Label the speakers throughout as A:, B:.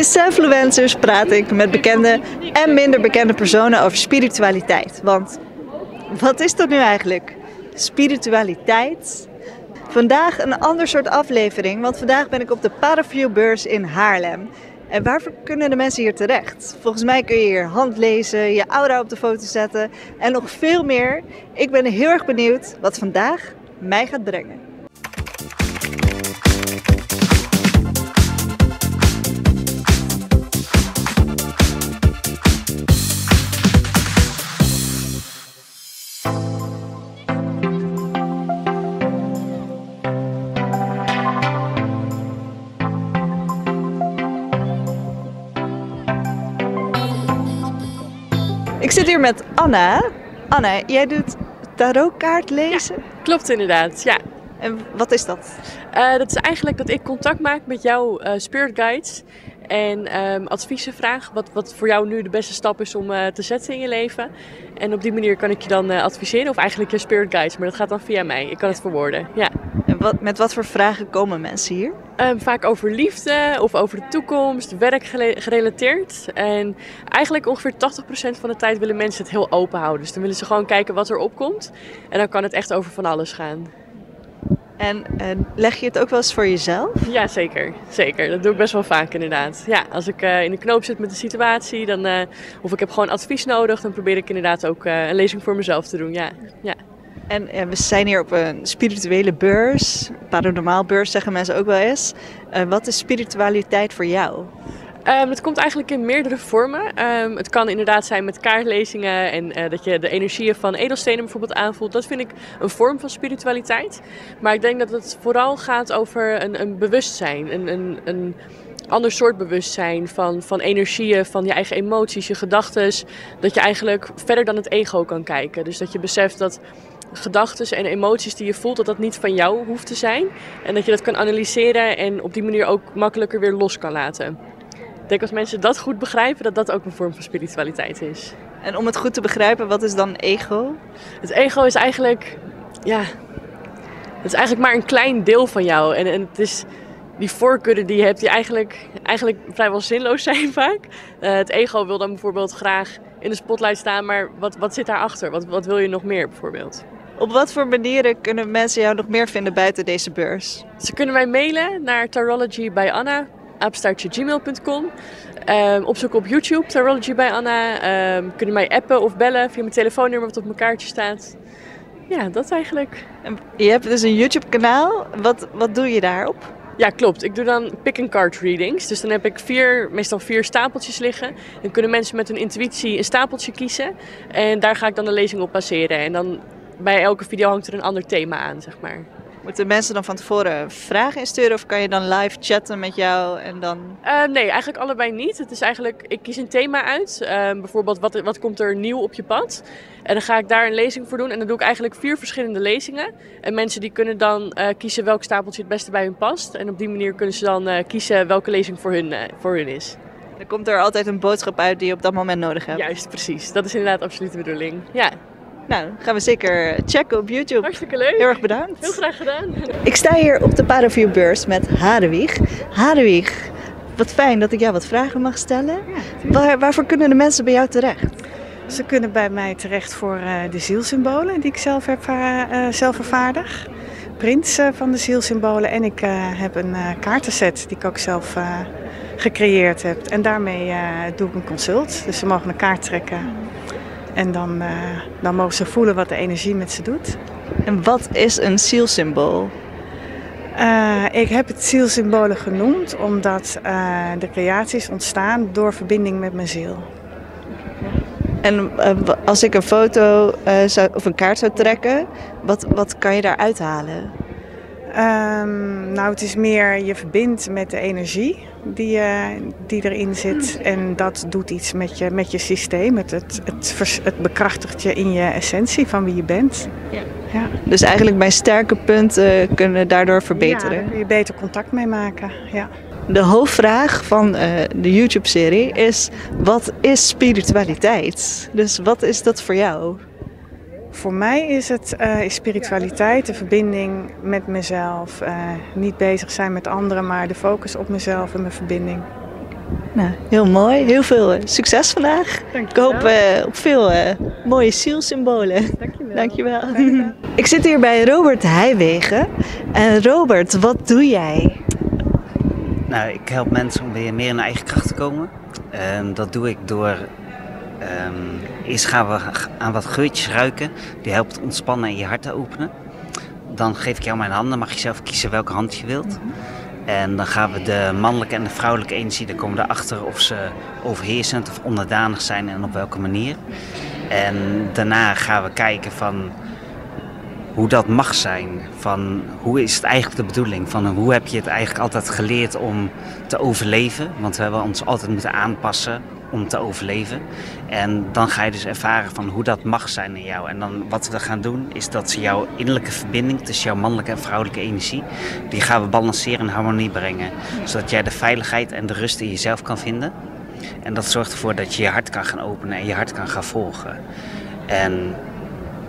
A: In Selfluencers praat ik met bekende en minder bekende personen over spiritualiteit. Want wat is dat nu eigenlijk? Spiritualiteit? Vandaag een ander soort aflevering, want vandaag ben ik op de Paraviewbeurs in Haarlem. En waarvoor kunnen de mensen hier terecht? Volgens mij kun je hier hand lezen, je aura op de foto zetten en nog veel meer. Ik ben heel erg benieuwd wat vandaag mij gaat brengen. Ik zit hier met Anna. Anna, jij doet tarotkaart lezen?
B: Klopt inderdaad, ja.
A: En wat is dat?
B: Uh, dat is eigenlijk dat ik contact maak met jouw uh, spirit guides en um, adviezen vraag wat, wat voor jou nu de beste stap is om uh, te zetten in je leven. En op die manier kan ik je dan adviseren, of eigenlijk je spirit guides, maar dat gaat dan via mij. Ik kan het verwoorden, ja.
A: Wat, met wat voor vragen komen mensen hier?
B: Um, vaak over liefde of over de toekomst, werk gerelateerd. En eigenlijk ongeveer 80% van de tijd willen mensen het heel open houden. Dus dan willen ze gewoon kijken wat er opkomt. En dan kan het echt over van alles gaan.
A: En, en, leg je het ook wel eens voor jezelf?
B: Ja, zeker. Zeker. Dat doe ik best wel vaak inderdaad. Ja, als ik uh, in de knoop zit met de situatie, dan, uh, of ik heb gewoon advies nodig, dan probeer ik inderdaad ook een lezing voor mezelf te doen. Ja. ja.
A: En we zijn hier op een spirituele beurs, paranormaal beurs zeggen mensen ook wel eens. wat is spiritualiteit voor jou?
B: Um, het komt eigenlijk in meerdere vormen. Um, het kan inderdaad zijn met kaartlezingen en uh, dat je de energieën van edelstenen bijvoorbeeld aanvoelt. Dat vind ik een vorm van spiritualiteit. Maar ik denk dat het vooral gaat over een, een bewustzijn, een, een, een ander soort bewustzijn van, van energieën, van je eigen emoties, je gedachten. Dat je eigenlijk verder dan het ego kan kijken. Dus dat je beseft dat gedachten en emoties die je voelt, dat dat niet van jou hoeft te zijn. En dat je dat kan analyseren en op die manier ook makkelijker weer los kan laten. Ik denk als mensen dat goed begrijpen, dat dat ook een vorm van spiritualiteit is.
A: En om het goed te begrijpen, wat is dan ego?
B: Het ego is eigenlijk, ja, het is eigenlijk maar een klein deel van jou. En, en het is die voorkeuren die je hebt, die eigenlijk, eigenlijk vrijwel zinloos zijn vaak. Uh, het ego wil dan bijvoorbeeld graag in de spotlight staan, maar wat, wat zit daarachter? Wat, wat wil je nog meer bijvoorbeeld?
A: Op wat voor manieren kunnen mensen jou nog meer vinden buiten deze beurs?
B: Ze kunnen mij mailen naar tarology bij Anna. Um, ehm, opzoeken op YouTube, Tarology bij Anna. Um, kunnen mij appen of bellen via mijn telefoonnummer wat op mijn kaartje staat. Ja, dat eigenlijk.
A: En je hebt dus een YouTube kanaal. Wat, wat doe je daarop?
B: Ja, klopt. Ik doe dan pick-and-card readings. Dus dan heb ik vier, meestal vier stapeltjes liggen. Dan kunnen mensen met hun intuïtie een stapeltje kiezen. En daar ga ik dan de lezing op baseren. En dan bij elke video hangt er een ander thema aan, zeg maar.
A: Moeten mensen dan van tevoren vragen insturen of kan je dan live chatten met jou en dan?
B: Uh, nee, eigenlijk allebei niet. Het is eigenlijk, ik kies een thema uit. Uh, bijvoorbeeld, wat, wat komt er nieuw op je pad? En dan ga ik daar een lezing voor doen. En dan doe ik eigenlijk vier verschillende lezingen. En mensen die kunnen dan uh, kiezen welk stapeltje het beste bij hun past. En op die manier kunnen ze dan kiezen welke lezing voor hun, voor hun is.
A: Dan komt er altijd een boodschap uit die je op dat moment nodig hebt.
B: Juist, precies. Dat is inderdaad absoluut de bedoeling. Ja.
A: Nou, gaan we zeker checken op YouTube.
B: Hartstikke leuk.
A: Heel erg bedankt.
B: Heel graag gedaan.
A: Ik sta hier op de Paraview beurs met Hadewig. Hadewig, wat fijn dat ik jou wat vragen mag stellen. Waar, waarvoor kunnen de mensen bij jou terecht?
C: Ze kunnen bij mij terecht voor uh, de zielsymbolen die ik zelf, heb, uh, zelf vervaardig. Prints uh, van de zielsymbolen. En ik heb een kaartenset die ik ook zelf gecreëerd heb. En daarmee doe ik een consult. Dus ze mogen een kaart trekken en dan, uh, dan mogen ze voelen wat de energie met ze doet.
A: En wat is een zielsymbool?
C: Uh, ik heb het zielsymbolen genoemd omdat uh, de creaties ontstaan door verbinding met mijn ziel.
A: En als ik een foto zou, of een kaart zou trekken, wat, wat kan je daar uithalen?
C: Um, nou, het is meer je verbindt met de energie die, uh, die erin zit. En dat doet iets met je, met je systeem. Het, het, het, het bekrachtigt je in je essentie van wie je bent.
A: Ja. Ja. Dus eigenlijk mijn sterke punten kunnen daardoor verbeteren. Ja,
C: daar kun je beter contact mee maken. Ja.
A: De hoofdvraag van uh, de YouTube-serie is: wat is spiritualiteit? Dus wat is dat voor jou?
C: Voor mij is het uh, spiritualiteit, de verbinding met mezelf. Uh, niet bezig zijn met anderen, maar de focus op mezelf en mijn verbinding.
A: Nou, heel mooi. Heel veel eh, succes vandaag. Ik hoop uh, op veel uh, mooie zielsymbolen.
C: Dankjewel.
A: Dankjewel. Ik zit hier bij Robert Heijwegen. En Robert, wat doe jij?
D: Nou, ik help mensen om weer meer in hun eigen kracht te komen. En dat doe ik door. Um, eerst gaan we aan wat geurtjes ruiken. Die helpt ontspannen en je hart te openen. Dan geef ik jou mijn handen. Mag je zelf kiezen welke hand je wilt. En dan gaan we de mannelijke en de vrouwelijke energie, dan komen we erachter of ze overheersend of onderdanig zijn en op welke manier. En daarna gaan we kijken van hoe dat mag zijn. Van hoe is het eigenlijk de bedoeling? Van hoe heb je het eigenlijk altijd geleerd om te overleven? Want we hebben ons altijd moeten aanpassen om te overleven. En dan ga je dus ervaren van hoe dat mag zijn in jou. En dan wat we gaan doen is dat ze jouw innerlijke verbinding tussen jouw mannelijke en vrouwelijke energie, die gaan we balanceren en harmonie brengen. Zodat jij de veiligheid en de rust in jezelf kan vinden. En dat zorgt ervoor dat je je hart kan gaan openen en je hart kan gaan volgen. En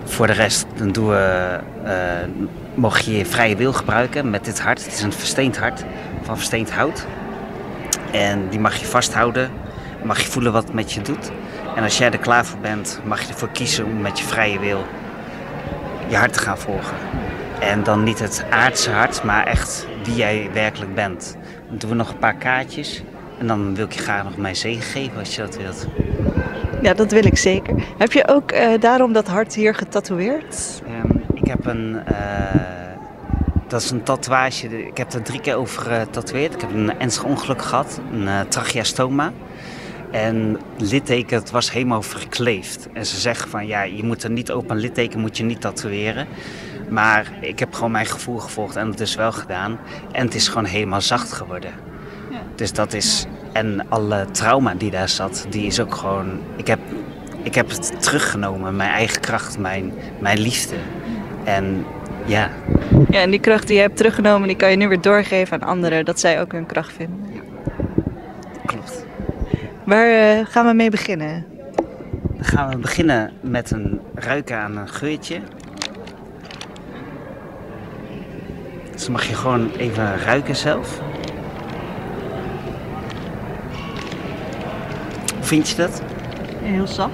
D: voor de rest dan doen we, uh, mocht je je vrije wil gebruiken met dit hart. Het is een versteend hart van versteend hout. En die mag je vasthouden mag je voelen wat het met je doet. En als jij er klaar voor bent, mag je ervoor kiezen om met je vrije wil je hart te gaan volgen. En dan niet het aardse hart, maar echt wie jij werkelijk bent. Dan doen we nog een paar kaartjes. En dan wil ik je graag nog mijn zegen geven als je dat wilt.
A: Ja, dat wil ik zeker. Heb je ook uh, daarom dat hart hier getatoeëerd?
D: Um, ik heb een... Uh, dat is een tatoeage. Ik heb er drie keer over getatoeëerd. Ik heb een ernstig ongeluk gehad. Een uh, tracheostoma. En litteken, het was helemaal verkleefd. En ze zeggen van ja, je moet er niet op een litteken moet je niet tatoeëren. Maar ik heb gewoon mijn gevoel gevolgd en het is wel gedaan. En het is gewoon helemaal zacht geworden. Ja. Dus dat is. En alle trauma die daar zat, die is ook gewoon. Ik heb, ik heb het teruggenomen, mijn eigen kracht, mijn, mijn liefde. En ja.
A: Ja, en die kracht die je hebt teruggenomen, die kan je nu weer doorgeven aan anderen, dat zij ook hun kracht vinden.
D: Klopt.
A: Waar uh, gaan we mee beginnen?
D: Dan gaan we beginnen met een ruiken aan een geurtje. Dus mag je gewoon even ruiken zelf. Hoe vind je dat?
A: Heel zacht.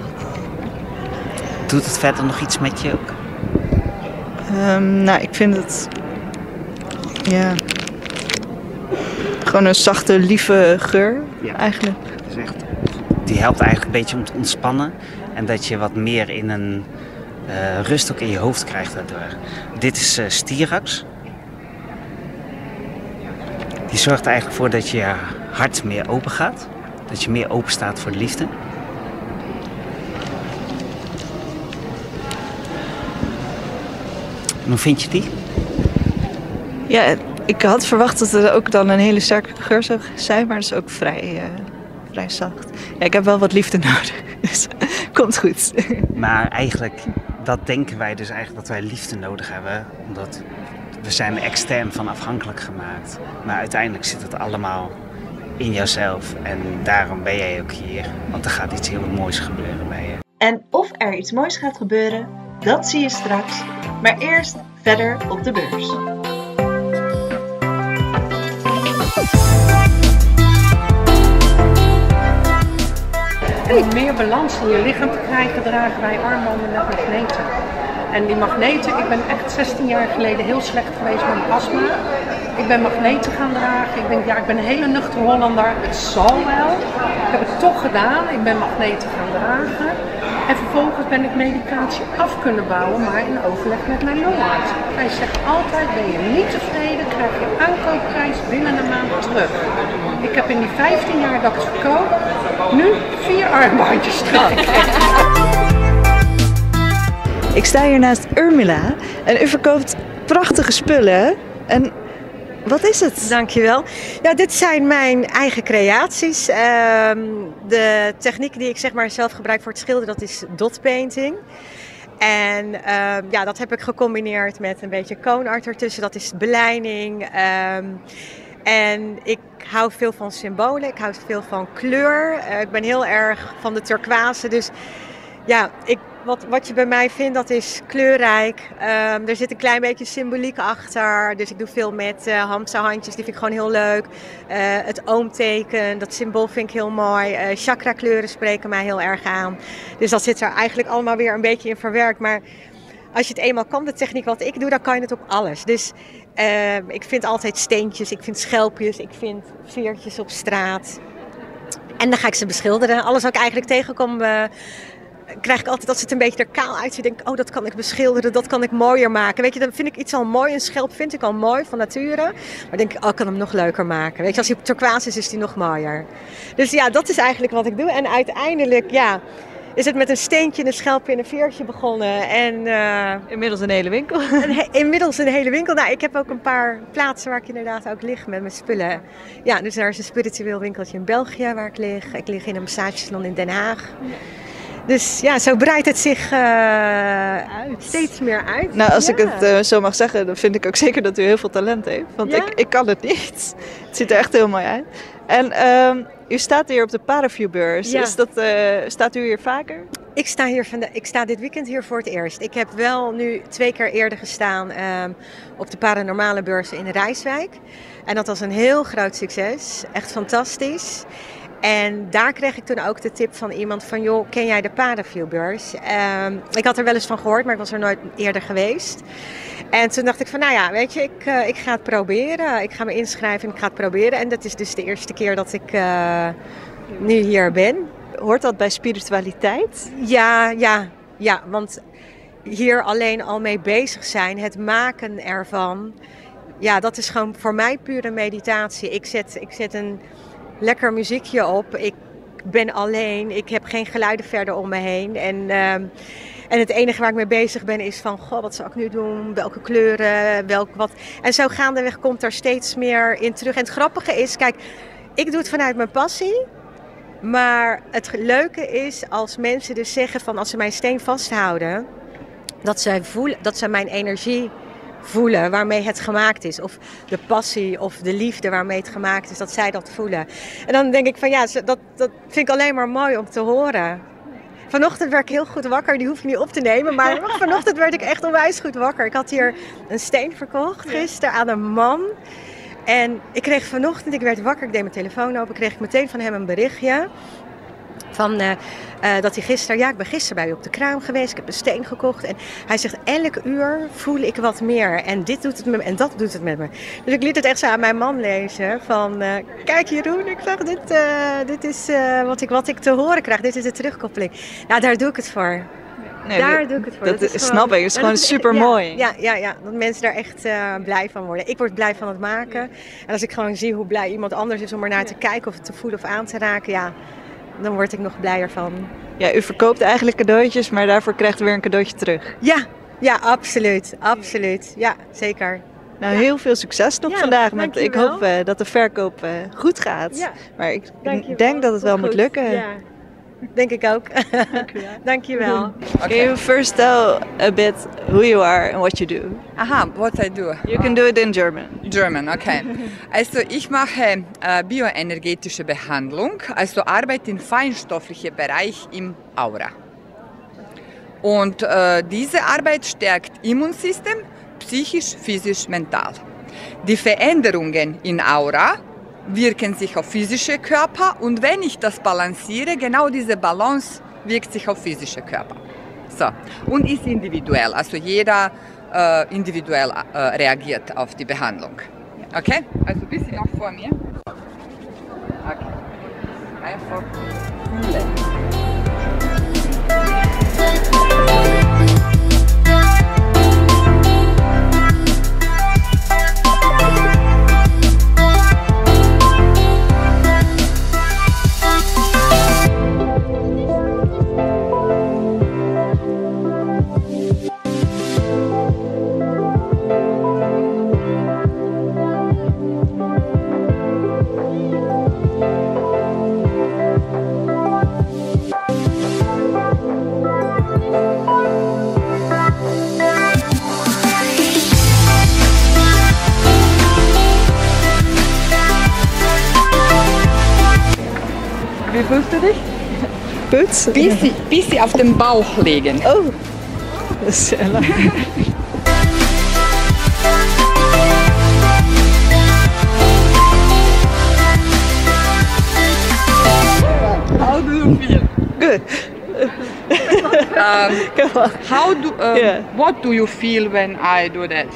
D: Doet het verder nog iets met je ook?
A: Um, nou, ik vind het. Ja. Gewoon een zachte, lieve geur, ja. eigenlijk.
D: Het is echt die helpt eigenlijk een beetje om te ontspannen. En dat je wat meer in een uh, rust ook in je hoofd krijgt daardoor. Dit is uh, Stirax. Die zorgt er eigenlijk voor dat je hart meer open gaat. Dat je meer open staat voor de liefde. En hoe vind je die?
A: Ja, ik had verwacht dat het ook dan een hele sterke geur zou zijn, maar het is ook vrij, uh, vrij zacht. Ja, ik heb wel wat liefde nodig, dus komt goed.
D: Maar eigenlijk, dat denken wij dus eigenlijk dat wij liefde nodig hebben, omdat we zijn extern van afhankelijk gemaakt. Maar uiteindelijk zit het allemaal in jouzelf en daarom ben jij ook hier, want er gaat iets heel moois gebeuren bij je.
A: En of er iets moois gaat gebeuren, dat zie je straks. Maar eerst verder op de beurs.
E: Om meer balans in je lichaam te krijgen, dragen wij armbanden met magneten. En die magneten, ik ben echt 16 jaar geleden heel slecht geweest met astma. Ik ben magneten gaan dragen. Ik denk, ja, ik ben een hele nuchtere Hollander. Het zal wel. Ik heb het toch gedaan. Ik ben magneten gaan dragen. En vervolgens ben ik medicatie af kunnen bouwen, maar in overleg met mijn longarts. Hij zegt altijd, ben je niet tevreden, krijg je aankoopprijs binnen een maand terug. Ik heb in die 15 jaar dat ik verkoop, nu vier armbandjes terug.
A: Ik sta hier naast Urmila en u verkoopt prachtige spullen. En wat is het?
F: Dankjewel. Ja, dit zijn mijn eigen creaties. Um, de techniek die ik zeg maar zelf gebruik voor het schilderen, dat is dot painting. En um, ja, dat heb ik gecombineerd met een beetje cone art ertussen. Dat is belijning. Um, en ik hou veel van symbolen. Ik hou veel van kleur. Uh, ik ben heel erg van de turquoise. Dus ja, ik wat, wat je bij mij vindt, dat is kleurrijk. Ehm, er zit een klein beetje symboliek achter. Dus ik doe veel met uh, handjes, die vind ik gewoon heel leuk. Uh, het oomteken, dat symbool vind ik heel mooi. Uh, chakra kleuren spreken mij heel erg aan. Dus dat zit er eigenlijk allemaal weer een beetje in verwerkt. Maar als je het eenmaal kan, de techniek wat ik doe, dan kan je het op alles. Dus ehm, ik vind altijd steentjes, ik vind schelpjes, ik vind veertjes op straat. En dan ga ik ze beschilderen. Alles wat ik eigenlijk tegenkom, krijg ik altijd dat het een beetje er kaal uitziet. Ik denk, oh, dat kan ik beschilderen, dat kan ik mooier maken. Weet je, dan vind ik iets al mooi. Een schelp vind ik al mooi van nature. Maar denk ik, oh, ik kan hem nog leuker maken. Weet je, als hij turquoise is, is hij nog mooier. Dus ja, dat is eigenlijk wat ik doe. En uiteindelijk, ja, is het met een steentje, een schelpje en een veertje begonnen. En, uh,
A: inmiddels een hele winkel.
F: inmiddels een hele winkel. Nou, ik heb ook een paar plaatsen waar ik inderdaad ook lig met mijn spullen. Ja, dus daar is een spiritueel winkeltje in België waar ik lig. Ik lig in een massagesalon in Den Haag. Dus ja, zo breidt het zich uh, steeds meer uit.
A: Nou, als ik het uh, zo mag zeggen, dan vind ik ook zeker dat u heel veel talent heeft. Want ik, ik kan het niet. Het ziet er echt heel mooi uit. En uh, u staat hier op de Paraviewbeurs. Is dat, uh, staat u hier vaker?
F: Ik sta, hier van de, ik sta dit weekend hier voor het eerst. Ik heb wel nu twee keer eerder gestaan ehm, op de paranormale beurs in Rijswijk. En dat was een heel groot succes. Echt fantastisch. En daar kreeg ik toen ook de tip van iemand van, joh, ken jij de Paraviewbeurs? Um, ik had er wel eens van gehoord, maar ik was er nooit eerder geweest. En toen dacht ik van, nou ja, weet je, ik, uh, ik ga het proberen. Ik ga me inschrijven en ik ga het proberen. En dat is dus de eerste keer dat ik uh, nu hier ben.
A: Hoort dat bij spiritualiteit?
F: Ja, ja, ja. Want hier alleen al mee bezig zijn, het maken ervan... Ja, dat is gewoon voor mij pure meditatie. Ik zet, ik zet een lekker muziekje op. Ik ben alleen. Ik heb geen geluiden verder om me heen. En, uh, en het enige waar ik mee bezig ben is van, goh, wat zou ik nu doen? Welke kleuren? Welk wat? En zo gaandeweg komt er steeds meer in terug. En het grappige is, kijk, ik doe het vanuit mijn passie. Maar het leuke is als mensen dus zeggen van, als ze mijn steen vasthouden, dat zij voelen, dat zij mijn energie voelen waarmee het gemaakt is. Of de passie of de liefde waarmee het gemaakt is, dat zij dat voelen. En dan denk ik van ja, dat, dat vind ik alleen maar mooi om te horen. Vanochtend werd ik heel goed wakker, die hoef je niet op te nemen. Maar vanochtend werd ik echt onwijs goed wakker. Ik had hier een steen verkocht gisteren aan een man. En ik kreeg vanochtend, ik werd wakker, ik deed mijn telefoon open, kreeg ik meteen van hem een berichtje. Van, uh, uh, dat hij gisteren, ja, ik ben gisteren bij u op de kraam geweest, ik heb een steen gekocht. En hij zegt, elk uur voel ik wat meer. En dit doet het met me en dat doet het met me. Dus ik liet het echt zo aan mijn man lezen. Van, uh, kijk Jeroen, ik zag dit, dit is wat, ik, wat ik te horen krijg. Dit is de terugkoppeling. Nou, daar doe ik het voor. Nee, daar doe ik het voor.
A: Dat, dat is snap ik, het is gewoon super mooi.
F: Ja, ja, ja, dat mensen daar echt uh, blij van worden. Ik word blij van het maken. En als ik gewoon zie hoe blij iemand anders is om er naar te kijken of te voelen of aan te raken, ja, dan word ik nog blijer van.
A: Ja, u verkoopt eigenlijk cadeautjes, maar daarvoor krijgt u weer een cadeautje terug.
F: Ja, ja absoluut. Absoluut. Ja, zeker.
A: Nou, heel veel succes nog vandaag. Met, ik hoop uh, dat de verkoop uh, goed gaat. Ja. Maar ik denk dat het wel moet lukken.
F: Denk ik ook. Dankjewel.
A: Okay. Can you first tell a bit who you are and what you do?
G: Aha, what I do.
A: You can do it in German.
G: German, okay. Also ich mache äh, bioenergetische Behandlung, also arbeite im feinstofflichen Bereich im Aura. Und äh, diese Arbeit stärkt Immunsystem, psychisch, physisch, mental. Die Veränderungen in Aura wirken sich auf physische Körper und wenn ich das balanciere, genau diese Balance wirkt sich auf physische Körper. So. Und ist individuell, also jeder äh, individuell äh, reagiert auf die Behandlung. Okay? Also ein bisschen noch vor mir. Okay. Einfach fühlen.
A: Fühlst put?
G: Bisschen, bisschen auf den Bauch legen.
A: Oh, dat is heel lang. Good.
G: Um,
A: on.
G: how do, um,
A: Yeah.
G: What do you feel when I do that?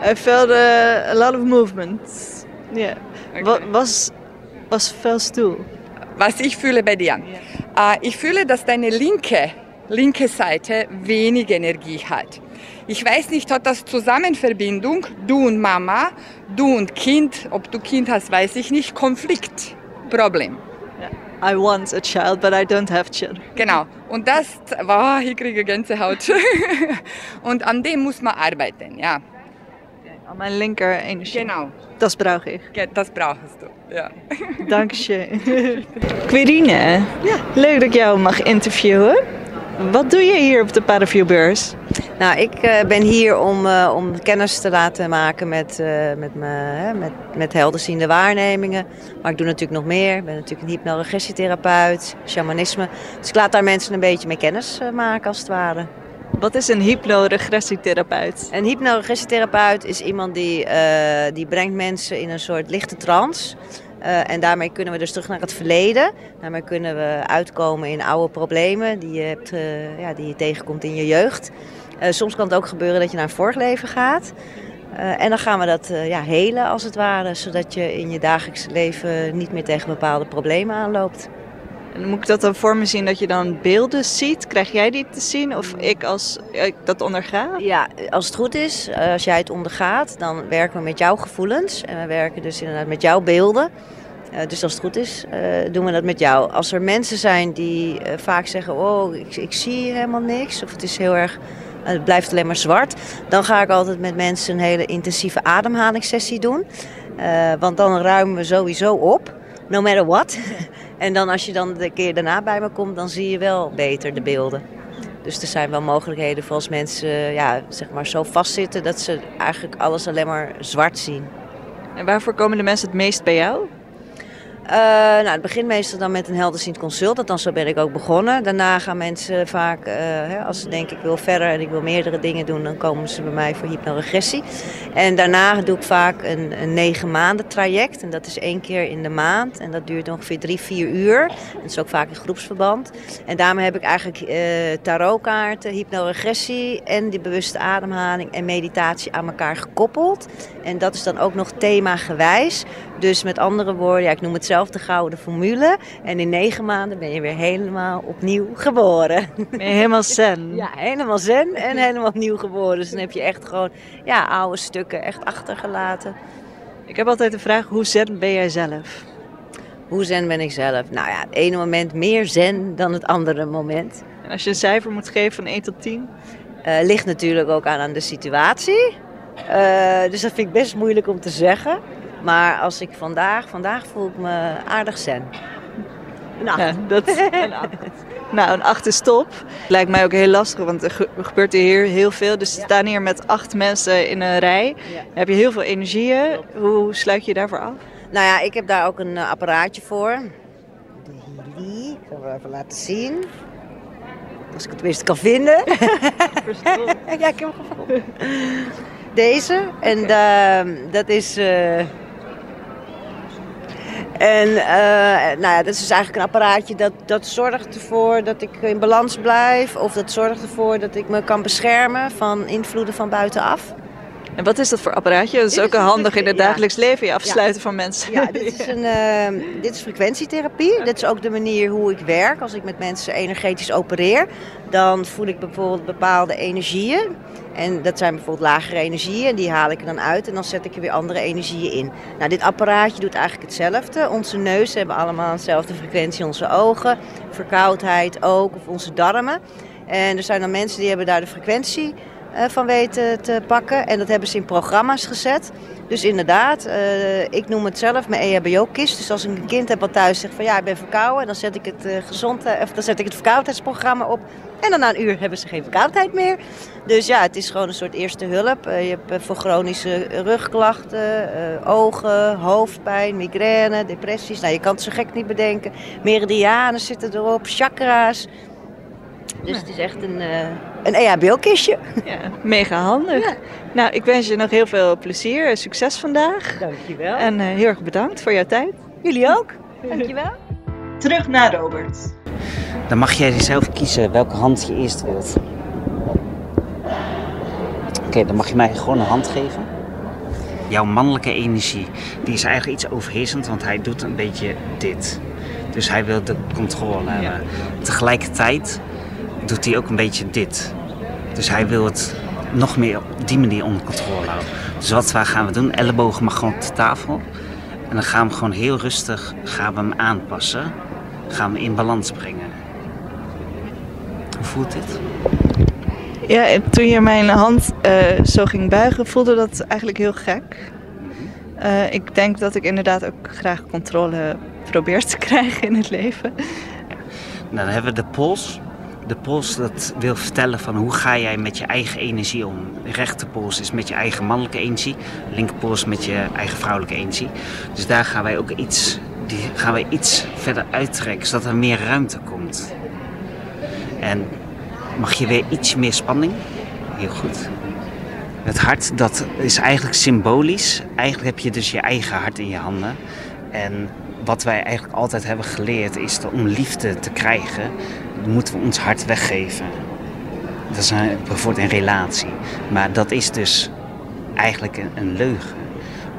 A: I felt uh, a lot of movement. Yeah.
G: Okay.
A: Was, was felt du?
G: Was ich fühle bei dir? Äh, ich fühle, dass deine linke, linke Seite wenig Energie hat. Ich weiß nicht, hat das Zusammenverbindung, du und Mama, du und Kind, ob du Kind hast, weiß ich nicht, Konflikt, Problem.
A: I want a child, but I don't have children.
G: Genau. Und das, wow, ich kriege Gänsehaut. und an dem muss man arbeiten, ja.
A: Aan mijn linker energie.
G: Genau.
A: Das brauche ich.
G: Das brauchst du, ja.
A: Dankjewel. Quirine, leuk dat ik jou mag interviewen. Wat doe je hier op de Paraviewbeurs?
H: Nou, ik eh, ben hier om, eh, om kennis te laten maken met, eh, met, me, hè, met, met helderziende waarnemingen. Maar ik doe natuurlijk nog meer. Ik ben natuurlijk een hypnoregressietherapeut, shamanisme. Dus ik laat daar mensen een beetje mee kennis maken als het ware.
A: Wat is een hypnoregressietherapeut?
H: Een hypnoregressietherapeut is iemand die, eh, die brengt mensen in een soort lichte trance. Eh, en daarmee kunnen we dus terug naar het verleden. Daarmee kunnen we uitkomen in oude problemen die je, hebt, eh, ja, die je tegenkomt in je jeugd. Soms kan het ook gebeuren dat je naar een vorig leven gaat. En dan gaan we dat ja, helen als het ware, zodat je in je dagelijkse leven niet meer tegen bepaalde problemen aanloopt.
A: En moet ik dat dan voor me zien dat je dan beelden ziet? Krijg jij die te zien of ik als ik dat onderga?
H: Ja, als het goed is, eh, als jij het ondergaat, dan werken we met jouw gevoelens. En we werken dus inderdaad met jouw beelden. Eh, dus als het goed is, eh, doen we dat met jou. Als er mensen zijn die eh, vaak zeggen, oh, ik, ik zie helemaal niks. Of het is heel erg, eh, het blijft alleen maar zwart. Dan ga ik altijd met mensen een hele intensieve ademhalingssessie doen. Eh, want dan ruimen we sowieso op, no matter what. en dan als je dan de keer daarna bij me komt, dan zie je wel beter de beelden. Dus er zijn wel mogelijkheden voor als mensen eh, ja, zeg maar zo vastzitten dat ze eigenlijk alles alleen maar zwart zien.
A: En waarvoor komen de mensen het meest bij jou?
H: Eh, nou, het begint meestal dan met een helderziend consult. Althans, zo ben ik ook begonnen. Daarna gaan mensen vaak, eh, hè, als ze denken ik wil verder en ik wil meerdere dingen doen, dan komen ze bij mij voor hypnoregressie. En daarna doe ik vaak een, een negen maanden traject. En dat is één keer in de maand. En dat duurt ongeveer drie, vier uur. Dat is ook vaak in groepsverband. En daarmee heb ik eigenlijk eh, tarotkaarten, hypnoregressie en die bewuste ademhaling en meditatie aan elkaar gekoppeld. En dat is dan ook nog themagewijs. Dus met andere woorden, ja, ik noem het zelf de gouden formule. En in negen maanden ben je weer helemaal opnieuw geboren.
A: Ben je helemaal zen?
H: Ja, helemaal zen en helemaal opnieuw geboren. Dus dan heb je echt gewoon ja, oude stukken echt achtergelaten.
A: Ik heb altijd de vraag, hoe zen ben jij zelf?
H: Hoe zen ben ik zelf? Nou ja, het ene moment meer zen dan het andere moment.
A: En als je een cijfer moet geven van 1 tot 10?
H: Eh, ligt natuurlijk ook aan, aan de situatie. Eh, dus dat vind ik best moeilijk om te zeggen. Maar als ik vandaag, vandaag voel ik me aardig zen.
A: Ja, dat, een acht. Nou, een acht is top. Lijkt mij ook heel lastig, want er ge- gebeurt hier heel veel. Dus staan hier met acht mensen in een rij. Dan heb je heel veel energieën. Hoe sluit je daarvoor af?
H: Nou ja, ik heb daar ook een eh, apparaatje voor. De Healy. Ik zal het even laten zien. Als ik het tenminste kan vinden. ja, ik heb hem gevonden. Deze. En ehm, dat is... eh, En eh, nou ja, dat is dus eigenlijk een apparaatje dat, dat zorgt ervoor dat ik in balans blijf. Of dat zorgt ervoor dat ik me kan beschermen van invloeden van buitenaf.
A: En wat is dat voor apparaatje? Dat is
H: Dit
A: ook
H: is een
A: handig in het dagelijks leven, je afsluiten van mensen.
H: Ja, dit is, een, ehm, dit is frequentietherapie. Dit is ook de manier hoe ik werk. Als ik met mensen energetisch opereer, dan voel ik bijvoorbeeld bepaalde energieën. En dat zijn bijvoorbeeld lagere energieën. En die haal ik er dan uit en dan zet ik er weer andere energieën in. Nou, dit apparaatje doet eigenlijk hetzelfde. Onze neuzen hebben allemaal dezelfde frequentie. Onze ogen, verkoudheid ook, of onze darmen. En er zijn dan mensen die hebben daar de frequentie van weten te pakken. En dat hebben ze in programma's gezet. Dus inderdaad, eh, ik noem het zelf mijn EHBO-kist. Dus als ik een kind heb wat thuis zegt van ja, ik ben verkouden, dan zet ik het, uh, gezond, of dan zet ik het verkoudheidsprogramma op. En dan na een uur hebben ze geen verkoudheid meer. Dus ja, het is gewoon een soort eerste hulp. je hebt voor chronische rugklachten, ogen, hoofdpijn, migraine, depressies. Nou, je kan het zo gek niet bedenken. Meridianen zitten erop, chakra's. Dus het is echt een, uh, een EHBO-kistje.
A: Ja, mega handig. Nou, ik wens je nog heel veel plezier en succes vandaag.
H: Dankjewel.
A: En uh, heel erg bedankt voor jouw tijd.
H: Jullie ook. Dankjewel.
A: Terug naar Robert.
D: Dan mag jij zelf kiezen welke hand je eerst wilt. Oké, okay, dan mag je mij gewoon een hand geven. Jouw mannelijke energie, die is eigenlijk iets overheersend, want hij doet een beetje dit. Dus hij wil de controle hebben. Ja. Tegelijkertijd doet hij ook een beetje dit. Dus hij wil het nog meer op die manier onder controle houden. Dus wat gaan we doen? Ellebogen mag gewoon op de tafel. En dan gaan we gewoon heel rustig gaan we hem aanpassen. Gaan we in balans brengen. Hoe voelt dit?
A: Ja, toen je mijn hand uh, zo ging buigen, voelde dat eigenlijk heel gek. Uh, ik denk dat ik inderdaad ook graag controle probeer te krijgen in het leven.
D: Nou, dan hebben we de pols de pols dat wil vertellen van hoe ga jij met je eigen energie om. De rechterpols is met je eigen mannelijke energie, de linkerpols met je eigen vrouwelijke energie. Dus daar gaan wij ook iets, die gaan wij iets verder uittrekken, zodat er meer ruimte komt. En mag je weer iets meer spanning? Heel goed. Het hart, dat is eigenlijk symbolisch. Eigenlijk heb je dus je eigen hart in je handen. En wat wij eigenlijk altijd hebben geleerd is dat om liefde te krijgen, moeten we ons hart weggeven. Dat is een, bijvoorbeeld een relatie. Maar dat is dus eigenlijk een, leugen.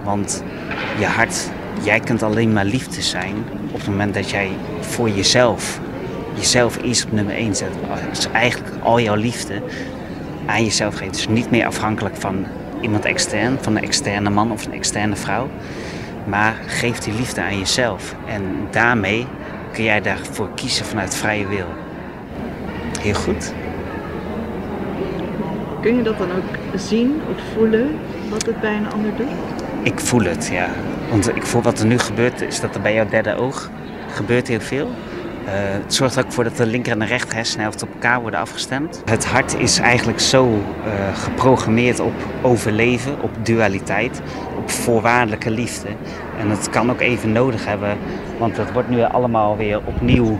D: Want je hart, jij kunt alleen maar liefde zijn op het moment dat jij voor jezelf, jezelf eerst op nummer 1 zet. Dus eigenlijk al jouw liefde aan jezelf geeft. Dus niet meer afhankelijk van iemand extern, van een externe man of een externe vrouw. Maar geef die liefde aan jezelf. En daarmee kun jij daarvoor kiezen vanuit vrije wil. Heel goed.
A: Kun je dat dan ook zien of voelen wat het bij een ander doet?
D: Ik voel het, ja. Want ik voel wat er nu gebeurt, is dat er bij jouw derde oog gebeurt heel veel. Uh, het zorgt ook voor dat de linker en de rechter hersenhelft op elkaar worden afgestemd. Het hart is eigenlijk zo uh, geprogrammeerd op overleven, op dualiteit, op voorwaardelijke liefde. En het kan ook even nodig hebben, want het wordt nu allemaal weer opnieuw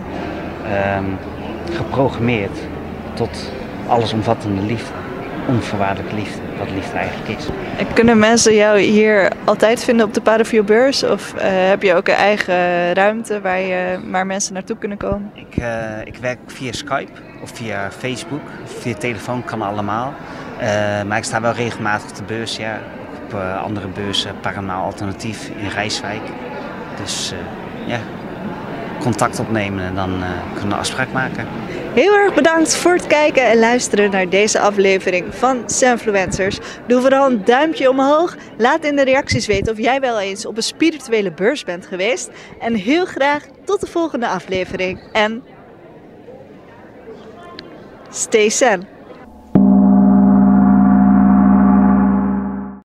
D: um, geprogrammeerd tot allesomvattende liefde. Onvoorwaardelijke liefde, wat liefde eigenlijk is.
A: En kunnen mensen jou hier altijd vinden op de Paravio-beurs? Of uh, heb je ook een eigen ruimte waar, je, waar mensen naartoe kunnen komen?
D: Ik, uh, ik werk via Skype of via Facebook. Via telefoon kan allemaal. Uh, maar ik sta wel regelmatig op de beurs, ja. Op andere beurzen, Paranormaal Alternatief in Rijswijk. Dus ja, contact opnemen en dan uh, kunnen we een afspraak maken.
A: Heel erg bedankt voor het kijken en luisteren naar deze aflevering van Sanfluencers. Doe vooral een duimpje omhoog. Laat in de reacties weten of jij wel eens op een spirituele beurs bent geweest. En heel graag tot de volgende aflevering. En stay zen.